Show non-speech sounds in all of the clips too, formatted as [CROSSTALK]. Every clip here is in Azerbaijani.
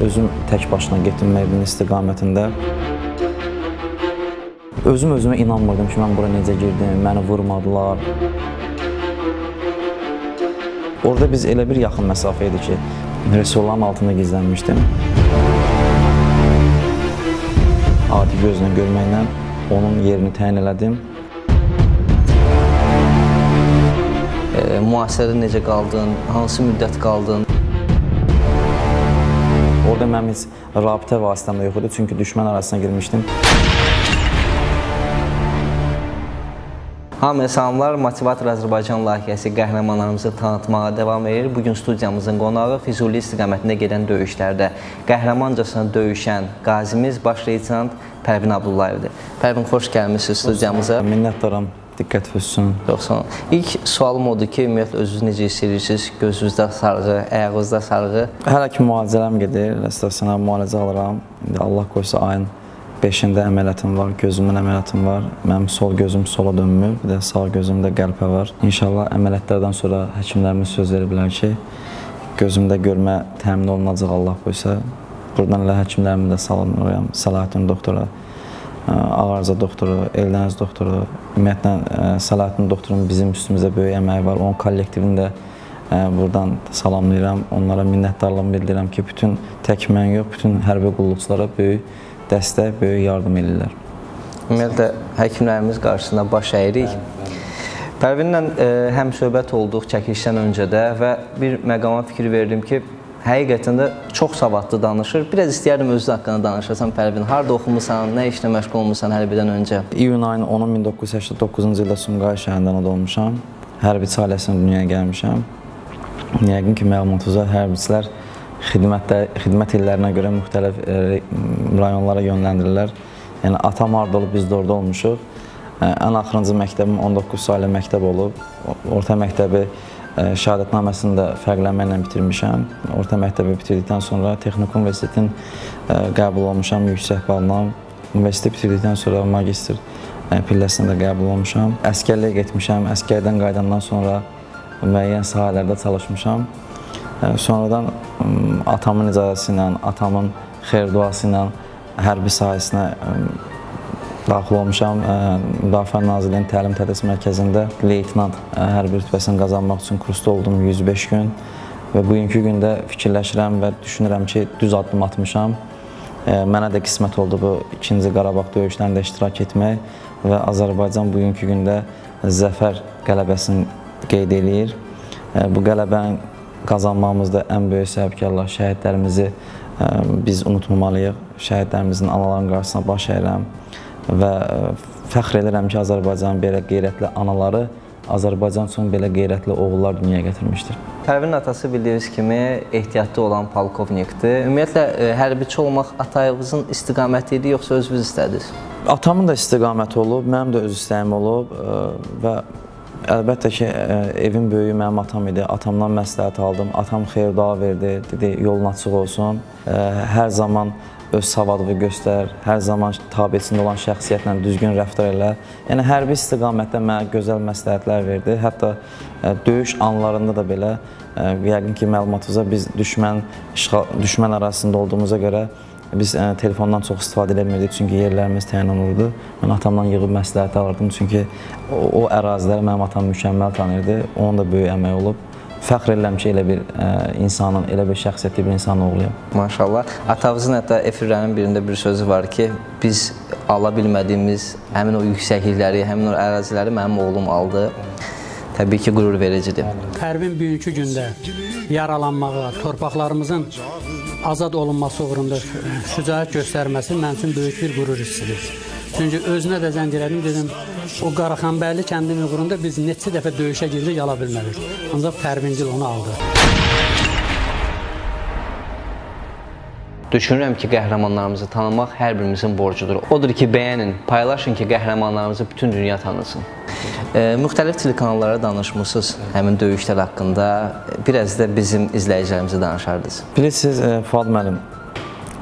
Özüm tək başına getdim Meyvin istiqamətində. Özüm özümə inanmırdım ki, mən bura necə girdim, məni vurmadılar. Orada biz elə bir yaxın məsafə idi ki, resorların altında gizlənmişdim. Adi gözlə görməklə onun yerini təyin elədim. E, müasirədə necə qaldın? Hansı müddət qaldın? Orada mənim heç rabitə vasitəm də yox idi, çünki düşmən arasına girmişdim. Hamıya salamlar. Motivator Azərbaycan layihəsi qəhrəmanlarımızı tanıtmağa davam edir. Bu gün studiyamızın qonağı Füzuli istiqamətində gedən döyüşlərdə qəhrəmancasına döyüşən qazimiz baş leytenant Pərvin Abdullayevdir. Pərvin, xoş gəlmisiniz studiyamıza. Minnətdaram. Diqqət sağ olun. İlk sualım odur ki, ümumiyyətlə özünüz necə hiss edirsiniz? Gözünüzdə sarğı, ayağınızda sarğı? Hələ ki müalicələm gedir, rəstasiyona müalicə alıram. İndi Allah qoysa ayın 5-də əməliyyatım var, gözümün əməliyyatım var. Mənim sol gözüm sola dönmür, bir də sağ gözümdə qəlpə var. İnşallah əməliyyatlardan sonra həkimlərimiz söz veriblər ki, gözümdə görmə təmin olunacaq Allah qoysa. Buradan elə həkimlərimi də salamlayıram, Səlahattin doktora, Ağarza doktoru, Eldəniz doktoru, ümumiyyətlə Səlahattin doktorun bizim üstümüzdə böyük əməyi var. Onun kollektivini də buradan salamlayıram. Onlara minnətdarlığımı bildirirəm ki, bütün tək mən yox, bütün hərbi qulluqçulara böyük dəstək, böyük yardım edirlər. Ümumiyyətlə həkimlərimiz qarşısında baş əyirik. Pərvinlə e, həm söhbət olduq çəkilişdən öncə də və bir məqama fikir verdim ki, həqiqətən də çox savadlı danışır. Biraz istəyərdim özü haqqında danışasan Pərvin. Harda oxumusan, nə işlə məşğul olmusan hərbidən öncə? İyun ayının 10-u 1989-cu ildə Sumqayıt şəhərində doğmuşam. Hərbiçi ailəsində dünyaya gəlmişəm. Yəqin ki, məlumatınıza hərbiçilər xidmətdə xidmət illərinə görə müxtəlif e, rayonlara yönləndirirlər. Yəni atam harda olub, biz də orada olmuşuq. Ən axırıncı məktəbim 19 saylı məktəb olub. Orta məktəbi şəhadətnaməsini də fərqlənməklə bitirmişəm. Orta məktəbi bitirdikdən sonra Texniki Universitetin qəbul olmuşam yüksək balla. Universiteti bitirdikdən sonra magistr pilləsinə də qəbul olmuşam. Əskərliyə getmişəm. Əskərdən qayıdandan sonra müəyyən sahələrdə çalışmışam. Sonradan atamın icazəsi ilə, atamın xeyir duası ilə hərbi sahəsinə daxil olmuşam. Müdafiə Nazirliyinin Təlim Tədris Mərkəzində leytenant hərbi rütbəsini qazanmaq üçün kursda oldum 105 gün və bugünkü gündə fikirləşirəm və düşünürəm ki, düz addım atmışam. Mənə də qismət oldu bu 2-ci Qarabağ döyüşlərində iştirak etmək və Azərbaycan bugünkü gündə zəfər qələbəsini qeyd eləyir. Bu qələbənin qazanmamızda ən böyük səbəbkarlar şəhidlərimizi biz unutmamalıyıq. Şəhidlərimizin anaların qarşısına baş əyirəm və fəxr edirəm ki, Azərbaycanın belə qeyrətli anaları Azərbaycan üçün belə qeyrətli oğullar dünyaya gətirmişdir. Pərvin atası bildiyiniz kimi ehtiyatlı olan polkovnikdir. Ümumiyyətlə hərbiçi olmaq atayınızın istiqaməti idi yoxsa özünüz istədiniz? Atamın da istiqaməti olub, mənim də öz istəyim olub və əlbəttə ki, evin böyüyü mənim atam idi. Atamdan məsləhət aldım. Atam xeyir-dua verdi, dedi, yolun açıq olsun. Hər zaman öz savadını göstər, hər zaman tabiçində olan şəxsiyyətlə düzgün rəftar elə. Yəni hərbi istiqamətdə mənə gözəl məsləhətlər verdi. Hətta döyüş anlarında da belə yəqin ki, məlumatınıza biz düşmən işğal düşmən arasında olduğumuza görə biz ə, telefondan çox istifadə etmirdik çünki yerlərimiz təyin olunurdu. Mən atamdan yığıb məsləhət alırdım çünki o, o əraziləri mənim atam mükəmməl tanıyırdı. Onun da böyük əməyi olub fəxr edirəm ki, elə bir ə, insanın, elə bir şəxsiyyətli bir insan oğluyam. Maşallah. Atanızın hətta efirlərin birində bir sözü var ki, biz ala bilmədiyimiz həmin o yüksəklikləri, həmin o əraziləri mənim oğlum aldı. Təbii ki, qürur vericidir. Pərvin bugünkü gündə yaralanmağa, torpaqlarımızın azad olunması uğrunda şücaət göstərməsi mənim üçün böyük bir qürur hissidir. Çünki özünə də zəng elədim, dedim, o Qaraxanbəyli kəndinin uğrunda biz neçə dəfə döyüşə girdik, yala bilmədik. Ancaq Pərvincil onu aldı. Düşünürəm ki, qəhrəmanlarımızı tanımaq hər birimizin borcudur. Odur ki, bəyənin, paylaşın ki, qəhrəmanlarımızı bütün dünya tanısın. E, müxtəlif telekanallara danışmısınız həmin döyüşlər haqqında. Biraz da bizim izləyicilərimizə danışardınız. Bilirsiniz, e, Fuad müəllim,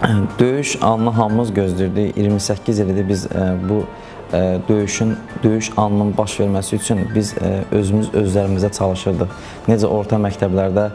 [CLEARS THROAT] Döyüş anını hamımız gözləyirdik. 28 ildir biz bu döyüşün, döyüş anının baş verməsi üçün biz özümüz özlərimizə çalışırdıq. Necə orta məktəblərdə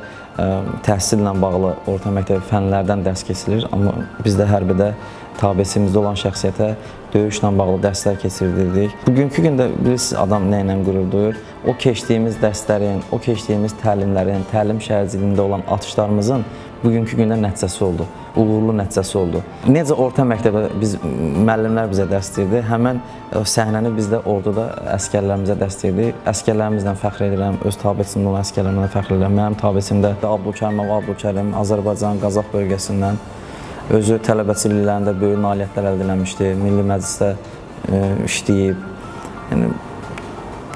təhsillə bağlı orta məktəb fənlərdən dərs keçilir, amma bizdə hərbidə tabeçimizdə olan şəxsiyyətə döyüşlə bağlı dərslər keçirdirdik. Bugünkü gündə bilirsiniz adam nə ilə qürur duyur? O keçdiyimiz dərslərin, o keçdiyimiz təlimlərin, təlim şəhərciliyində olan atışlarımızın bugünkü gündə nəticəsi oldu. Uğurlu nəticəsi oldu. Necə orta məktəbə biz müəllimlər bizə dərs deyirdi, həmin səhnəni biz də orduda əskərlərimizə dərs deyirdi. Əskərlərimizlə fəxr edirəm, öz tabeçimdə olan əskərlərimlə fəxr edirəm. Mənim tabeçimdə Abdülkərimov Abdülkərim Azərbaycan Qazax bölgəsindən özü tələbəçiliklərində böyük nailiyyətlər əldə etmişdi. Milli Məclisdə ə, işləyib. Yəni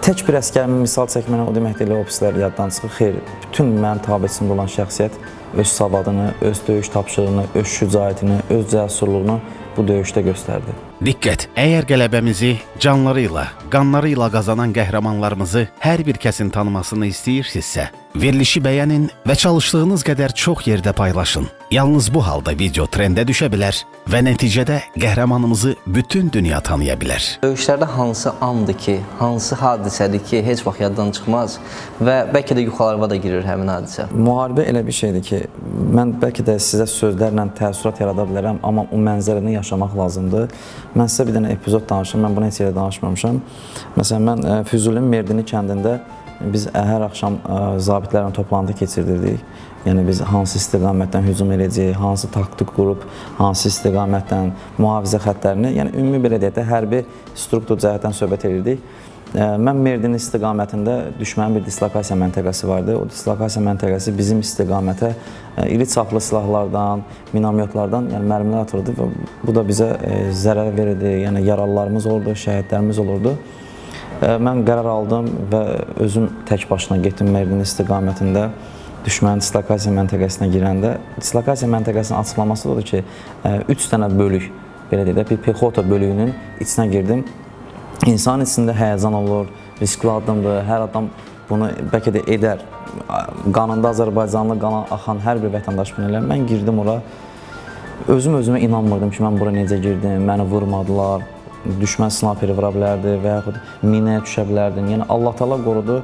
tək bir əskərimin misal çəkməklə o demək deyil, o pislər yaddan çıxır. Xeyr, bütün mənim tabeçimdə olan şəxsiyyət öz savadını, öz döyüş tapşırığını, öz şücaətini, öz cəsurluğunu bu döyüşdə göstərdi. Diqqət! Əgər qələbəmizi canları ilə, qanları ilə qazanan qəhrəmanlarımızı hər bir kəsin tanımasını istəyirsinizsə, verilişi bəyənin və çalışdığınız qədər çox yerdə paylaşın. Yalnız bu halda video trendə düşə bilər və nəticədə qəhrəmanımızı bütün dünya tanıya bilər. Döyüşlərdə hansı andır ki, hansı hadisədir ki, heç vaxt yaddan çıxmaz və bəlkə də yuxularıma da girir həmin hadisə. Müharibə elə bir şeydir ki, mən bəlkə də sizə sözlərlə təəssürat yarada bilərəm, amma o mənzərəni yaşamaq lazımdır. Mən sizə bir dənə epizod danışım, mən bunu heç yerdə danışmamışam. Məsələn, mən e, Füzulinin Merdini kəndində biz hər axşam ə, zabitlərlə toplantı keçirdirdik. Yəni biz hansı istiqamətdən hücum edəcəyik, hansı taktik qrup, hansı istiqamətdən mühafizə xəttlərini, yəni ümumi belə deyək də hərbi struktur cəhətdən söhbət edirdik. Mən Merdin istiqamətində düşmənin bir dislokasiya məntəqəsi vardı. O dislokasiya məntəqəsi bizim istiqamətə iri çaplı silahlardan, minamyotlardan, yəni mərmilər atırdı və bu da bizə zərər verirdi. Yəni yaralılarımız olurdu, şəhidlərimiz olurdu. Mən qərar aldım və özüm tək başına getdim Merdin istiqamətində düşmənin dislokasiya məntəqəsinə girəndə. Dislokasiya məntəqəsinin açıqlaması odur ki, 3 dənə bölük, belə deyək də, bir pexota bölüyünün içinə girdim İnsan içində həyəcan olur, riskli addımdır, hər adam bunu bəlkə də edər. Qanında Azərbaycanlı qana axan hər bir vətəndaş bunu elər. Mən girdim ora, özüm özümə inanmırdım ki, mən bura necə girdim, məni vurmadılar, düşmən snayperi vura bilərdi və yaxud minəyə düşə bilərdim. Yəni Allah təala qorudu.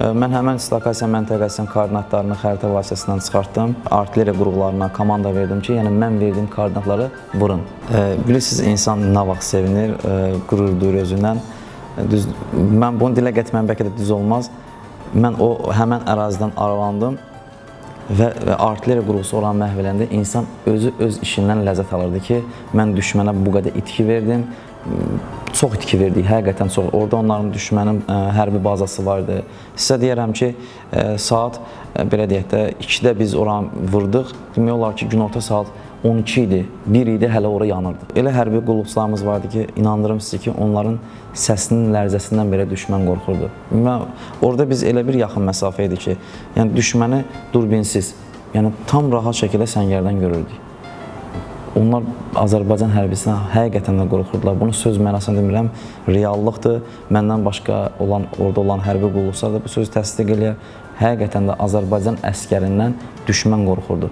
Mən həmən dislokasiya məntəqəsinin koordinatlarını xəritə vasitəsindən çıxartdım. Artilleriya qurğularına komanda verdim ki, yəni mən verdiyim koordinatları vurun. Bilirsiniz, insan nə vaxt sevinir, qürur duyur özündən. Düz, mən bunu dilə gətirməm bəlkə də düz olmaz. Mən o həmən ərazidən aralandım və artilleriya qurğusu olan məhv eləndə insan özü öz işindən ləzzət alırdı ki, mən düşmənə bu qədər itki verdim çox itki verdik, həqiqətən çox. Orada onların düşmənin ə, hərbi bazası vardı. Sizə deyərəm ki, ə, saat ə, belə deyək də 2-də biz oranı vurduq. Demək olar ki, günorta saat 12 idi, 1 idi, hələ ora yanırdı. Elə hərbi qulluqçularımız vardı ki, inandırım sizi ki, onların səsinin lərzəsindən belə düşmən qorxurdu. Və orada biz elə bir yaxın məsafə idi ki, yəni düşməni durbinsiz, yəni tam rahat şəkildə səngərdən görürdük. Onlar Azərbaycan hərbisinə həqiqətən də qorxurdular. Bunu söz mənasında demirəm, reallıqdır. Məndən başqa olan orada olan hərbi qulluqçular da bu sözü təsdiq edir. Həqiqətən də Azərbaycan əskərindən düşmən qorxurdu.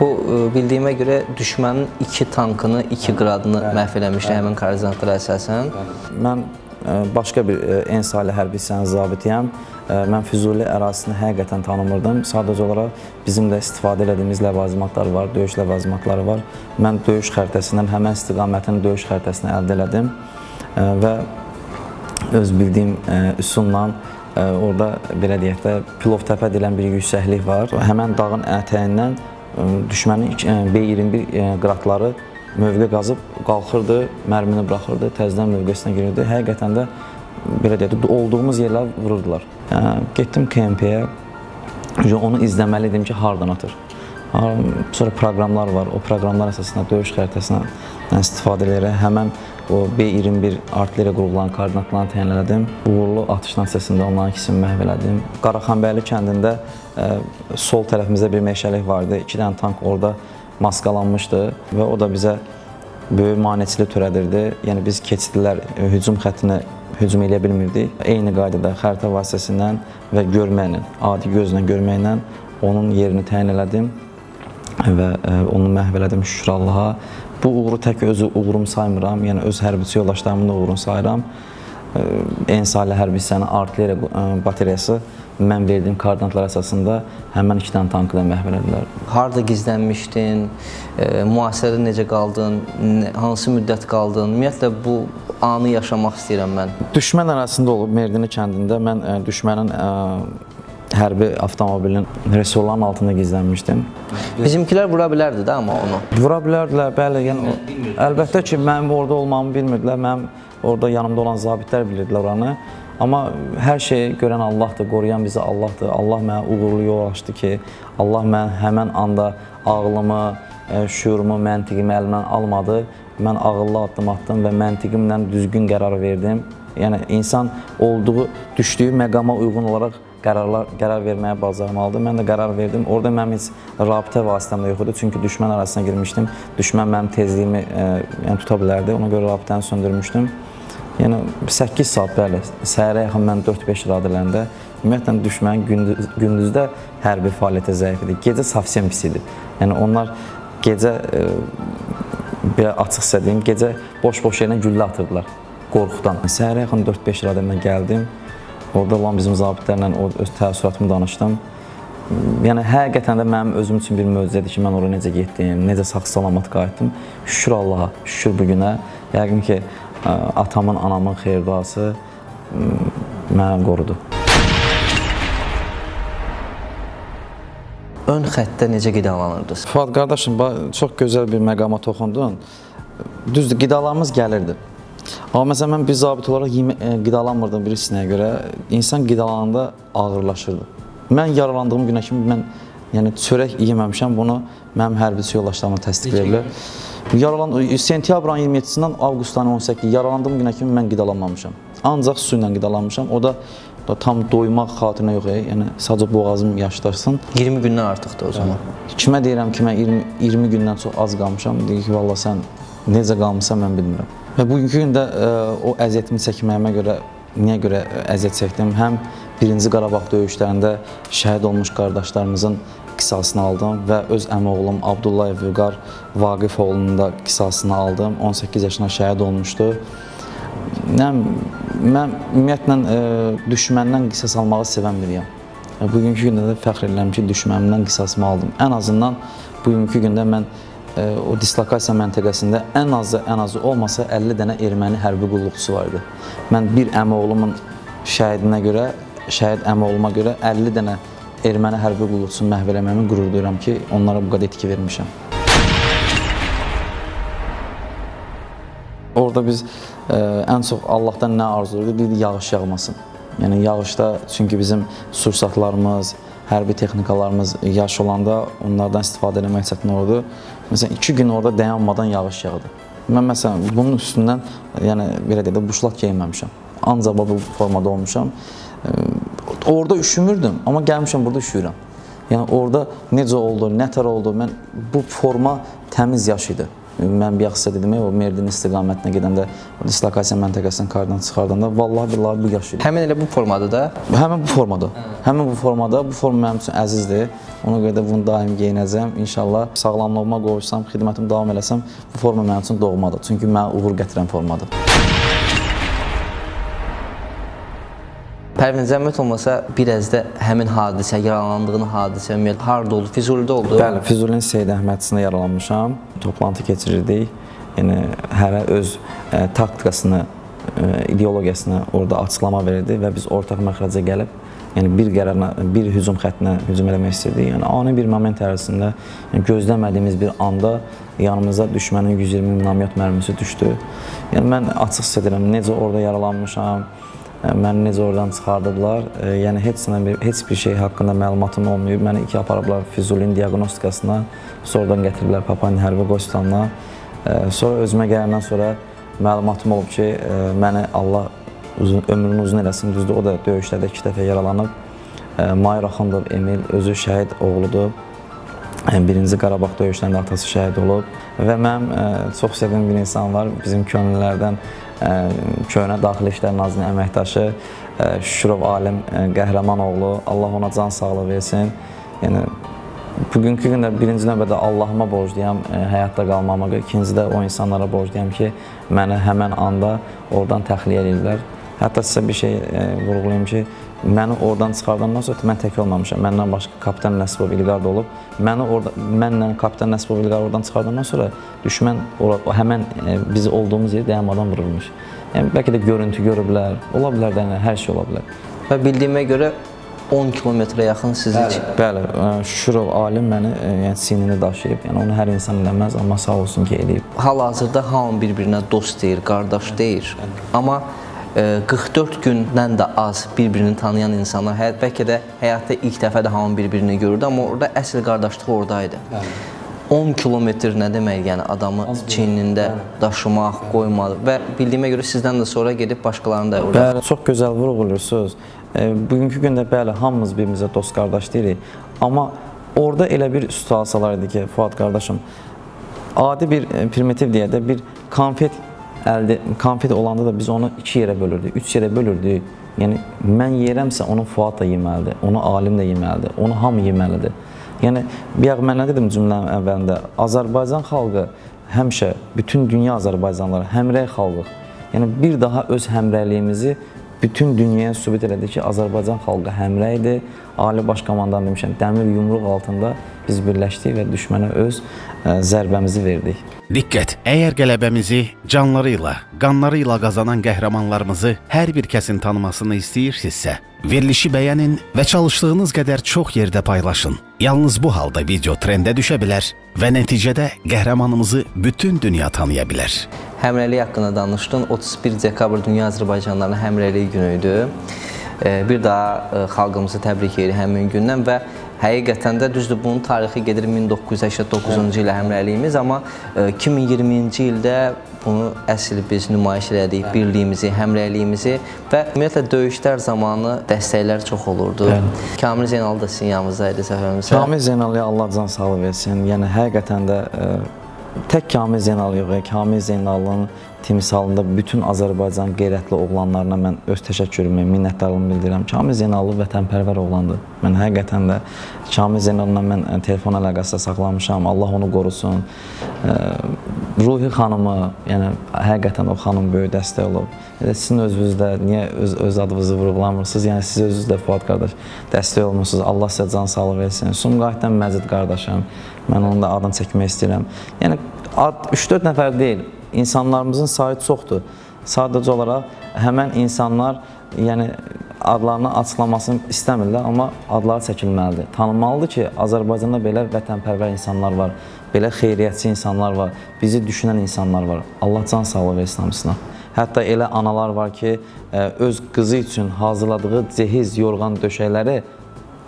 Bu e, bildiyimə görə düşmənin 2 tankını, 2 qradını məhv eləmişdi həmin koordinatlara əsasən. Mən başqa bir Ensali hərbi hissənin zabitiyəm. Mən Füzuli ərazisini həqiqətən tanımırdım. Sadəcə olaraq bizim də istifadə etdiyimiz ləvazimatlar var, döyüş ləvazimatları var. Mən döyüş xəritəsindən həmən istiqamətin döyüş xəritəsini əldə elədim və öz bildiyim üsulla orada belə deyək də Pilov təpə deyilən bir yüksəklik var. Həmən dağın ətəyindən düşmənin B-21 qratları mövqe qazıb qalxırdı, mərmini buraxırdı, təzədən mövqesinə girirdi. Həqiqətən də belə deyək olduğumuz yerlər vururdular. Getdim KMP-yə. Onu izləməli idim ki, hardan atır. Sonra proqramlar var. O proqramlar əsasında döyüş xəritəsindən istifadə edərək həmən o B-21 artilleriya qurğularının koordinatlarını təyin elədim. Uğurlu atış nəticəsində onların ikisini məhv elədim. Qaraxanbəyli kəndində ə, sol tərəfimizdə bir meşəlik vardı. 2 dənə tank orada maskalanmışdı və o da bizə böyük maneçilik törədirdi. Yəni biz keçidlər hücum xəttinə hücum edə bilmirdik. Eyni qaydada xəritə vasitəsindən və görməklə, adi gözlə görməklə onun yerini təyin elədim və ə, onu məhv elədim şükür Allaha. Bu uğuru tək özü uğurum saymıram, yəni öz hərbiçi yoldaşlarımın da uğurunu sayıram. Ensali hərbi hissənin artilleriya e, bateriyası mən verdiyim koordinatlar əsasında həmin iki dənə tankı da məhv elədilər. Harda gizlənmişdin? E, mühasirədə necə qaldın? Hansı müddət qaldın? Ümumiyyətlə bu anı yaşamaq istəyirəm mən. Düşmən arasında olub Merdini kəndində mən ə, düşmənin ə, hərbi avtomobilin resorların altında gizlənmişdim. Bizimkilər vura bilərdi də amma onu. Vura bilərdilər, bəli. Yəni əlbəttə ki, mənim orada olmağımı bilmirdilər. Mənim orada yanımda olan zabitlər bilirdilər oranı. Amma hər şeyi görən Allahdır, qoruyan bizi Allahdır. Allah mənə uğurlu yol açdı ki, Allah mən həmən anda ağlımı, e, şuurumu, məntiqimi əlimdən almadı. Mən ağıllı addım atdım və məntiqimlə düzgün qərar verdim. Yəni insan olduğu, düşdüyü məqama uyğun olaraq qərarlar qərar verməyə bacarmalıdır. Mən də qərar verdim. Orada mənim heç rabitə vasitəm də yox idi. Çünki düşmən arasına girmişdim. Düşmən mənim tezliyimi e, yəni tuta bilərdi. Ona görə rabitəni söndürmüşdüm. Yəni 8 saat bəli, səhərə yaxın mən 4-5 radələndə ümumiyyətlə düşmənin gündüz, gündüzdə hərbi fəaliyyətə zəif idi. Gecə savsem pis idi. Yəni onlar gecə e, belə açıq sizə deyim, gecə boş-boş yerlə güllə atırdılar qorxudan. Səhərə yaxın 4-5 radəmə gəldim. Orada olan bizim zabitlərlə o öz təəssüratımı danışdım. Yəni həqiqətən də mənim özüm üçün bir möcüzədir ki, mən ora necə getdim, necə sağ-salamat qayıtdım. Şükür Allaha, şükür bu günə. Yəqin ki, atamın, anamın xeyir duası məni qorudu. Ön xəttdə necə qidalanırdınız? Fuad qardaşım, çox gözəl bir məqama toxundun. Düzdür, qidalarımız gəlirdi. Amma məsələn mən bir zabit olaraq yemə, e, qidalanmırdım bir hissinə görə. İnsan qidalananda ağırlaşırdı. Mən yaralandığım günə kimi mən yəni çörək yeməmişəm. Bunu mənim hərbiçi yoldaşlarıma təsdiqləyirlər. Yaralan sentyabrın 27-sindən avqust ayının 18 yaralandığım günə kimi mən qidalanmamışam. Ancaq su ilə qidalanmışam. O da da tam doymaq xatirinə yox, yəni sadəcə boğazım yaşdarsın. 20 gündən artıqdır o zaman. Kimə deyirəm ki, mən 20 20 gündən çox az qalmışam. Deyir ki, valla sən necə qalmısan mən bilmirəm. Və bugünkü gündə ə, e, o əziyyətimi çəkməyimə görə niyə görə əziyyət çəkdim? Həm 1-ci Qarabağ döyüşlərində şəhid olmuş qardaşlarımızın qisasını aldım və öz əmioğlum Abdullayev Vüqar Vaqif oğlunun da qisasını aldım. 18 yaşında şəhid olmuşdu. Mən mən ümumiyyətlə e, düşməndən qisas almağı sevən biriyəm. E, bugünkü gündə də fəxr edirəm ki, düşmənimdən qisasımı aldım. Ən azından bugünkü gündə mən o dislokasiya məntəqəsində ən azı, ən azı olmasa 50 dənə erməni hərbi qulluqçusu var idi. Mən bir əmioğlumun şəhidinə görə, şəhid əmioğluma görə 50 dənə erməni hərbi qulluqçusunu məhv eləməyimi qürur duyuram ki, onlara bu qədər etki vermişəm. Orada biz ə, ən çox Allahdan nə arzulayırdıq? Bir yağış yağmasın. Yəni yağışda çünki bizim sursatlarımız, hərbi texnikalarımız yaş olanda onlardan istifadə etmək çətin olurdu. Məsələn, 2 gün orada dayanmadan yağış yağdı. Mən məsələn bunun üstündən, yəni belə deyək də buşlat geyinməmişəm. Ancaq bu formada olmuşam. Orada üşümürdüm, amma gəlmişəm burada üşüyürəm. Yəni orada necə oldu, nətər oldu? Mən bu forma təmiz yaş idi. Mən bir yaxşı dedim, o Merdin istiqamətinə gedəndə dislokasiya məntəqəsindən kardan çıxardanda vallahi billahi bu yaş idi. Həmin elə bu formada da? Həmin bu formada. Həmin bu formada. Bu forma mənim üçün əzizdir. Ona görə də bunu daim geyinəcəm. İnşallah sağlamlığıma qovuşsam, xidmətim davam eləsəm, bu forma mənim üçün doğmadır. Çünki mənə uğur gətirən formadır. Pərvin zəhmət olmasa biraz da həmin hadisə, yaralandığın hadisə ümumiyyətlə harda oldu? Füzulidə oldu? Bəli, Füzulinin Seyid Əhmədçisində yaralanmışam. Toplantı keçirirdik. Yəni hərə öz ə, e, taktikasını, ə, e, ideologiyasını orada açıqlama verirdi və biz ortaq məxrəcə gəlib yəni bir qərarla, bir hücum xəttinə hücum eləmək istədik. Yəni ani bir moment ərzində, yəni gözləmədiyimiz bir anda yanımıza düşmənin 120 minomyot mərmisi düşdü. Yəni mən açıq hiss edirəm necə orada yaralanmışam, Məni necə oradan çıxardıblar. Yəni heç bir, heç bir şey haqqında məlumatım olmayıb. Məni iki aparıblar Füzulin diaqnostikasına, sonradan gətiriblər Papani hərbi qospitalına. Sonra özümə gələndən sonra məlumatım olub ki, məni Allah uzun ömrünü uzun eləsin. Düzdür, o da döyüşlərdə 2 dəfə yaralanıb. Mayır Axundov Emil özü şəhid oğludur. Birinci Qarabağ döyüşlərində atası şəhid olub və mənim çox sevdiyim bir insan var, bizim könüllərdən köhnə Daxili İşlər Nazirinin əməkdaşı Şükürov Alim Qəhrəmanoğlu. Allah ona can sağlığı versin. Yəni bugünkü gündə birinci növbədə Allahıma borcluyam həyatda qalmamağa, ikinci də o insanlara borcluyam ki, məni həmən anda oradan təxliyə edirlər. Hətta sizə bir şey vurğulayım ki, məni oradan çıxardandan sonra mən tək olmamışam. Məndən başqa kapitan Nəsibov İlqar da olub. Məni orada mənlə kapitan Nəsibov İlqar oradan çıxardandan sonra düşmən ora, həmin e, biz olduğumuz yerdə dayanmadan vurulmuş. Yəni bəlkə də görüntü görüblər. Ola bilər də yəni, hər şey ola bilər. Və bildiyimə görə 10 kilometrə yaxın sizi Bəli, ə, Şükürov alim məni ə, yəni sinini daşıyıb. Yəni onu hər insan eləməz, amma sağ olsun ki, eləyib. hal-hazırda hamı bir-birinə dost deyir, qardaş deyir. Amma e, 44 gündən də az bir-birini tanıyan insanlar, həyat bəlkə də həyatda ilk dəfə də hamı bir-birini görürdü, amma orada əsl qardaşlıq oradaydı. 10 kilometr nə demək, yəni adamı çiynində daşımaq, qoymaq və bildiyimə görə sizdən də sonra gedib başqalarını da orada Bəli, çox gözəl vurğulursunuz. Bugünkü gündə bəli, hamımız bir-birimizə dost qardaş deyirik. Amma orada elə bir situasiyalar idi ki, Fuad qardaşım, adi bir primitiv deyə də bir konfet əldə konfet olanda da biz onu 2 yerə bölürdük, 3 yerə bölürdük. Yəni mən yeyirəmsə onu Fuad da yeməlidir, onu alim də yeməlidir, onu hamı yeməlidir. Yəni bayaq mən nə dedim cümlənin əvvəlində? Azərbaycan xalqı həmişə bütün dünya Azərbaycanlıları həmrəy xalqıq. Yəni bir daha öz həmrəyliyimizi bütün dünyaya sübut elədi ki, Azərbaycan xalqı həmrəydir. Ali Baş Komandan demişəm, dəmir yumruq altında biz birləşdik və düşmənə öz zərbəmizi verdik. Diqqət! Əgər qələbəmizi canları ilə, qanları ilə qazanan qəhrəmanlarımızı hər bir kəsin tanımasını istəyirsinizsə, verilişi bəyənin və çalışdığınız qədər çox yerdə paylaşın. Yalnız bu halda video trendə düşə bilər və nəticədə qəhrəmanımızı bütün dünya tanıya bilər. həmrəylik haqqında danışdın. 31 dekabr Dünya Azərbaycanlılarının həmrəylik günü idi. Bir daha e, xalqımızı təbrik edirik həmin gündən və həqiqətən də düzdür bunun tarixi gedir 1989-cu ilə həmrəyliyimiz, amma e, 2020-ci ildə bunu əsl biz nümayiş elədik, birliyimizi, həmrəyliyimizi və ümumiyyətlə döyüşlər zamanı dəstəklər çox olurdu. Kamil Zeynal da sizin yanınızdaydı səfərimizə. Kamil Zeynallıya Allah can sağlığı versin. Yəni həqiqətən də ə, tək Kamil Zeynal yox, e, Kamil Zeynalın timsalında bütün Azərbaycan qeyrətli oğlanlarına mən öz təşəkkürümü, minnətdarlığımı bildirirəm. Kamil Zeynallı vətənpərvər oğlandır. Mən həqiqətən də Kamil Zeynalla mən ə, telefon əlaqəsi saxlamışam. Allah onu qorusun. Ə, Ruhi xanımı, yəni həqiqətən o xanım böyük dəstək olub. Elə sizin özünüz də niyə öz öz adınızı vurğulamırsınız? Yəni siz özünüz də Fuad qardaş dəstək olmusunuz. Allah sizə can sağlığı versin. Sumqayıtdan Məcid qardaşım. Mən onun da adını çəkmək istəyirəm. Yəni ad 3-4 nəfər deyil. İnsanlarımızın sayı çoxdur. Sadəcə olaraq həmən insanlar yəni adlarını açıqlamasını istəmirlər, amma adları çəkilməlidir. Tanınmalıdır ki, Azərbaycanda belə vətənpərvər insanlar var, belə xeyriyyətçi insanlar var, bizi düşünən insanlar var. Allah can sağlığı versin hamısına. Hətta elə analar var ki, ə, öz qızı üçün hazırladığı cehiz, yorğan döşəkləri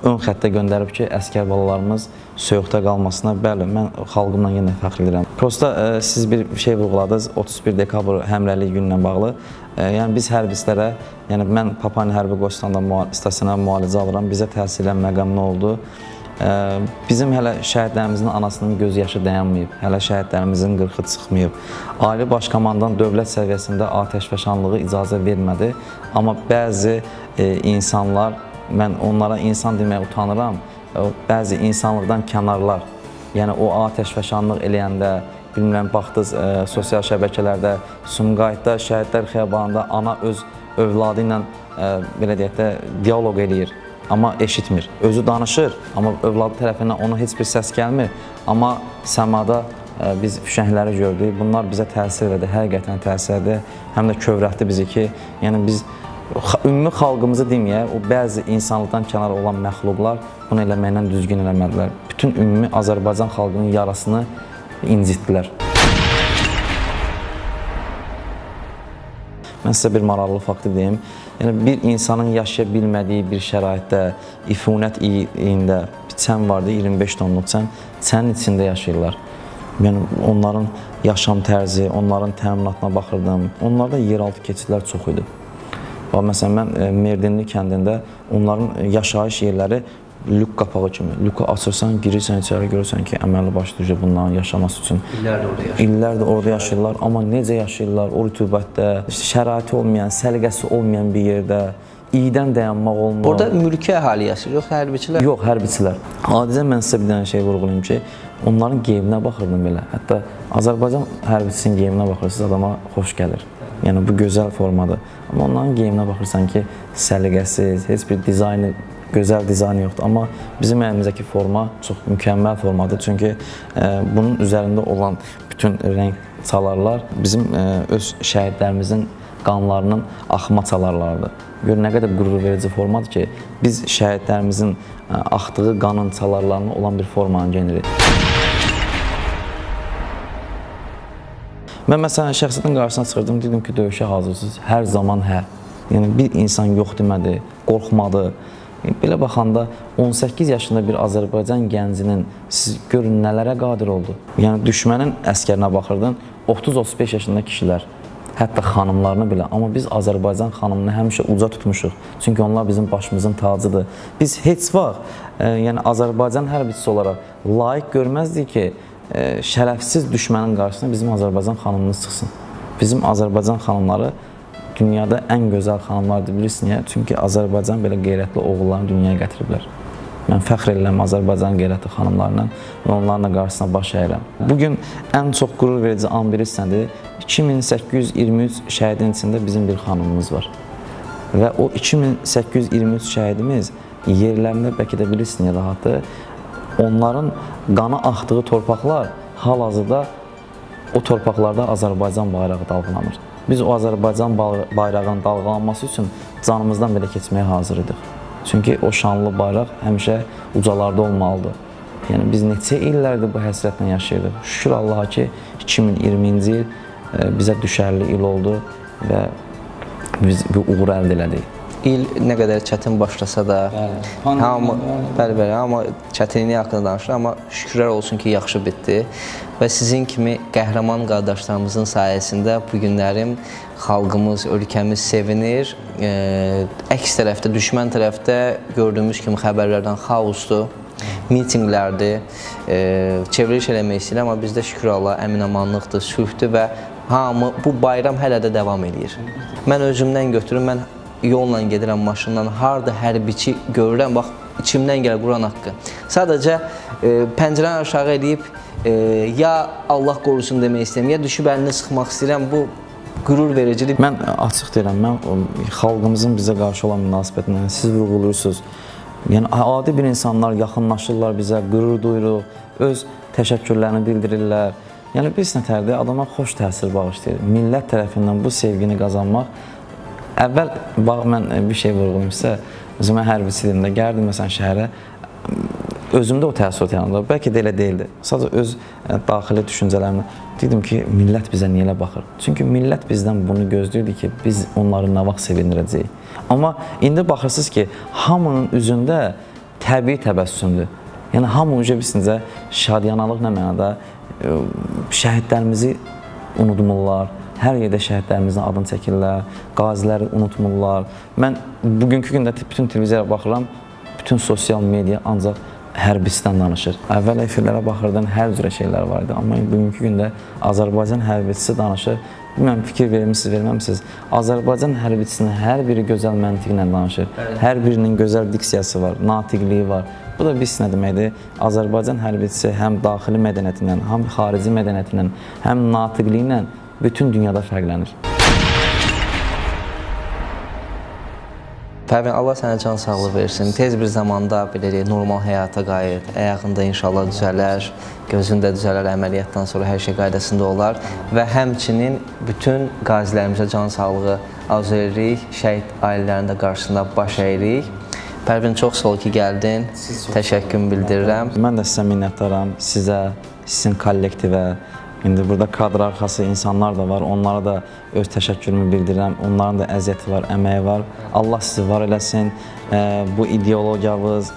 ön xəttə göndərib ki, əskər balalarımız soyuqda qalmasına. Bəli, mən xalqımla yenə fəxr edirəm. Prosta ə, siz bir şey vurğuladınız 31 dekabr həmrəylik gününə bağlı. Ə, yəni biz hərbiçilərə, yəni mən Papani hərbi qoşusunda stasionar müalicə alıram. Bizə təhsil edən məqam nə oldu? Ə, bizim hələ şəhidlərimizin anasının göz yaşı dayanmayıb. Hələ şəhidlərimizin qırxı çıxmayıb. Ali Baş Komandan dövlət səviyyəsində atəşfəşanlığı icazə vermədi. Amma bəzi e, insanlar mən onlara insan deməyə utanıram. O, Bəzi insanlıqdan kənarlar, yəni o atəşfəşanlıq eləyəndə, bilmirəm baxdınız ə, sosial şəbəkələrdə Sumqayıtda şəhidlər xiyabanında ana öz övladı ilə ə, belə deyək də dialoq eləyir, amma eşitmir. Özü danışır, amma övladı tərəfindən ona heç bir səs gəlmir. Amma səmada ə, biz fişəngləri gördük. Bunlar bizə təsir elədi, həqiqətən təsir elədi. Həm də kövrətdi bizi ki, yəni biz ümumi xalqımızı deməyək, o bəzi insanlıqdan kənar olan məxluqlar bunu eləməklə düzgün eləmədilər. Bütün ümumi Azərbaycan xalqının yarasını incitdilər. Mən sizə bir maraqlı faktı deyim. Yəni bir insanın yaşaya bilmədiyi bir şəraitdə, ifunət iyində çən vardı, 25 tonluq çən, çənin içində yaşayırlar. Yəni onların yaşam tərzi, onların təminatına baxırdım. Onlarda yeraltı keçidlər çox idi. Bax məsələn mən e, Merdinli kəndində onların yaşayış yerləri lük qapağı kimi. Lüku açırsan, girirsən içəri görürsən ki, əməlli başlıca bunların yaşaması üçün İllərdir orada yaşayır. illərdir orada yaşayırlar, amma necə yaşayırlar o rütubətdə, işte şəraiti olmayan, səliqəsi olmayan bir yerdə, iydən dayanmaq olmur. Orada mülki əhali yaşayır, yox hərbiçilər? Yox, hərbiçilər. Adicə mən sizə bir dənə şey vurğulayım ki, onların geyiminə baxırdım belə. Hətta Azərbaycan hərbiçisinin geyiminə baxırsınız, adama xoş gəlir. Yəni bu gözəl formadır. Amma onların geyiminə baxırsan ki, səliqəsiz, heç bir dizaynı gözəl dizayn yoxdur. Amma bizim əlimizdəki forma çox mükəmməl formadır. Çünki ə, bunun üzərində olan bütün rəng çalarlar bizim ə, öz şəhidlərimizin qanlarının axma çalarlarıdır. Gör nə qədər qürur verici formadır ki, biz şəhidlərimizin ə, axdığı qanın çalarlarına olan bir formanı genirik. Mən məsələn şəxsiyyətin qarşısına çıxırdım, dedim ki, döyüşə hazırsınız. Hər zaman hə. Yəni bir insan yox demədi, qorxmadı. Belə baxanda 18 yaşında bir Azərbaycan gəncinin siz görün nələrə qadir oldu. Yəni düşmənin əskərinə baxırdın, 30-35 yaşında kişilər, hətta xanımlarını belə. Amma biz Azərbaycan xanımını həmişə uca tutmuşuq. Çünki onlar bizim başımızın tacıdır. Biz heç vaxt, e, yəni Azərbaycan hərbçisi olaraq layiq görməzdik ki, şərəfsiz düşmənin qarşısına bizim Azərbaycan xanımımız çıxsın. Bizim Azərbaycan xanımları dünyada ən gözəl xanımlardır bilirsin niyə? Çünki Azərbaycan belə qeyrətli oğullarını dünyaya gətiriblər. Mən fəxr edirəm Azərbaycan qeyrətli xanımlarla və onlarla qarşısına baş əyirəm. Bu gün ən çox qürur verici an bilirsəndir, 2823 şəhidin içində bizim bir xanımımız var. Və o 2823 şəhidimiz yerlərində bəlkə də bilirsin rahatı, onların qanı axdığı torpaqlar hal-hazırda o torpaqlarda Azərbaycan bayrağı dalğalanır. Biz o Azərbaycan bayrağının dalğalanması üçün canımızdan belə keçməyə hazır idik. Çünki o şanlı bayraq həmişə ucalarda olmalıdır. Yəni biz neçə illərdir bu həsrətlə yaşayırdıq. Şükür Allaha ki, 2020-ci il e, bizə düşərli il oldu və biz bir uğur əldə elədik il nə qədər çətin başlasa da, bəli, hamı bəli, bəli, amma çətinliyi haqqında danışır, amma şükürlər olsun ki, yaxşı bitdi və sizin kimi qəhrəman qardaşlarımızın sayəsində bu günlərim xalqımız, ölkəmiz sevinir. E, əks tərəfdə, düşmən tərəfdə gördüyümüz kimi xəbərlərdən xaosdur mitinqlərdir, e, çevriliş eləmək istəyir, amma bizdə şükür Allah əminamanlıqdır, sülhdür və hamı bu bayram hələ də davam edir. Mən özümdən götürüm, mən yolla gedirəm maşınla, harda hərbiçi görürəm, bax içimdən gəlir Quran haqqı. Sadəcə e, pəncərəni aşağı eləyib e, ya Allah qorusun demək istəyirəm, ya düşüb əlini sıxmaq istəyirəm. Bu qürur vericidir. Mən açıq deyirəm, mən xalqımızın bizə qarşı olan münasibətindən siz vurğulayırsınız. Yəni adi bir insanlar yaxınlaşırlar bizə, qürur duyuruq, öz təşəkkürlərini bildirirlər. Yəni biz nətərdir adama xoş təsir bağışlayır. Millət tərəfindən bu sevgini qazanmaq Əvvəl bax mən e, bir şey vurğulayım sizə. Özümə hərbiçi idim də gəldim məsələn şəhərə. Özümdə o təəssürat yanında. Bəlkə də elə deyildi. Sadəcə öz e, daxili düşüncələrimlə dedim ki, millət bizə niyə elə baxır? Çünki millət bizdən bunu gözləyirdi ki, biz onları nə vaxt sevindirəcəyik. Amma indi baxırsınız ki, hamının üzündə təbii təbəssümdür. Yəni hamı uca bilsinizə şadyanalıq nə mənada ə, şəhidlərimizi unutmurlar Hər yerdə şəhidlərimizin adını çəkirlər, qaziləri unutmurlar. Mən bugünkü gündə bütün televiziyaya baxıram, bütün sosial media ancaq hərbiçidən danışır. Əvvəl efirlərə baxırdım, hər cürə şeylər var idi, amma bugünkü gündə Azərbaycan hərbiçisi danışır. Bilməm, fikir vermisiniz, verməmisiniz. Azərbaycan hərbiçisinin hər biri gözəl məntiqlə danışır. Hər birinin gözəl diksiyası var, natiqliyi var. Bu da biz nə deməkdir? Azərbaycan hərbiçisi həm daxili mədəniyyətindən, həm xarici mədəniyyətindən, həm natiqliyi ilə bütün dünyada fərqlənir. Pərvin, Allah sənə can sağlığı versin. Tez bir zamanda belə normal həyata qayıt. Ayağında inşallah düzələr, gözündə düzələr, əməliyyatdan sonra hər şey qaydasında olar və həmçinin bütün qazilərimizə can sağlığı arzu edirik. Şəhid ailələrinin də qarşısında baş əyirik. Pərvin, çox sağ ol ki, gəldin. Təşəkkür bildirirəm. Mən də sizə minnətdaram, sizə, sizin kollektivə, İndi burada kadr arxası insanlar da var. Onlara da öz təşəkkürümü bildirirəm. Onların da əziyyəti var, əməyi var. Allah sizi var eləsin. Bu ideologiyavız,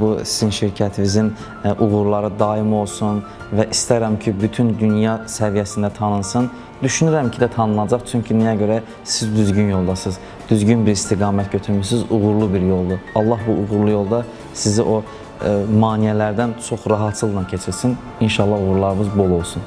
bu sizin şirkətinizin uğurları daim olsun və istərəm ki, bütün dünya səviyyəsində tanınsın. Düşünürəm ki də tanınacaq, çünki niyə görə siz düzgün yoldasınız, düzgün bir istiqamət götürmüsünüz, uğurlu bir yoldur. Allah bu uğurlu yolda sizi o maniyələrdən çox rahatçılıqla keçirsin. İnşallah uğurlarınız bol olsun.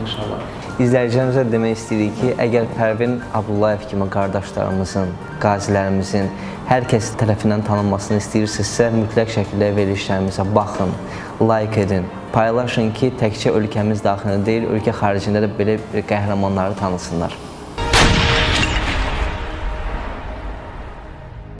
İnşallah. İzləyicilərimizə demək istəyirik ki, əgər Pərvin Abdullayev kimi qardaşlarımızın, qazilərimizin hər kəs tərəfindən tanınmasını istəyirsinizsə, mütləq şəkildə verilişlərimizə baxın, like edin, paylaşın ki, təkcə ölkəmiz daxilində deyil, ölkə xaricində də belə qəhrəmanları tanısınlar.